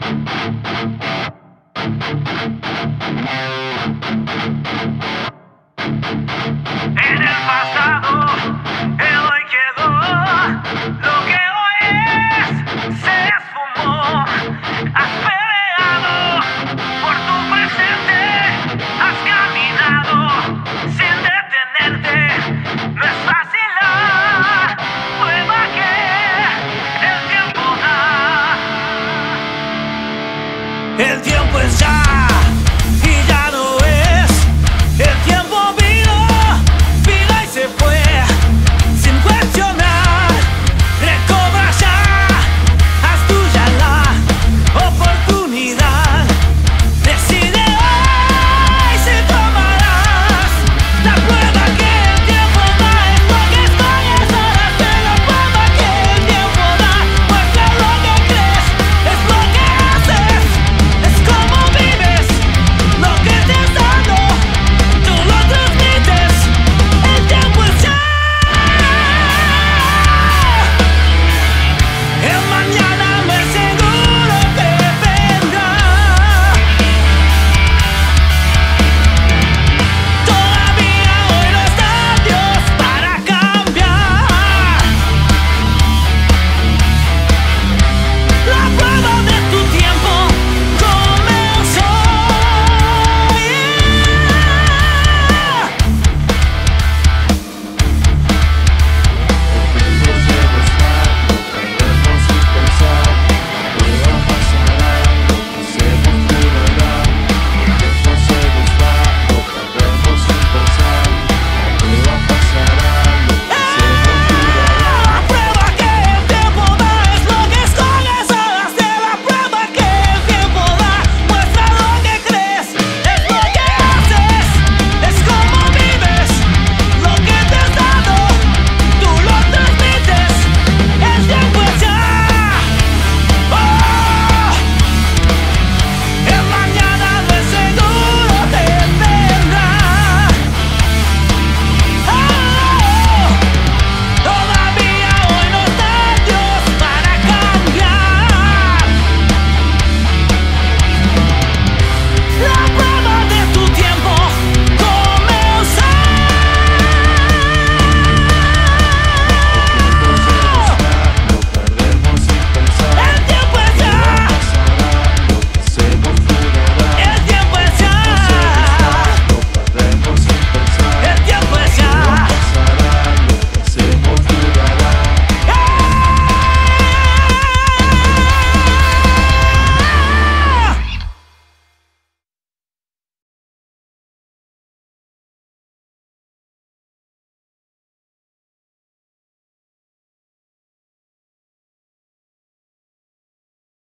Thank you. El tiempo es ya.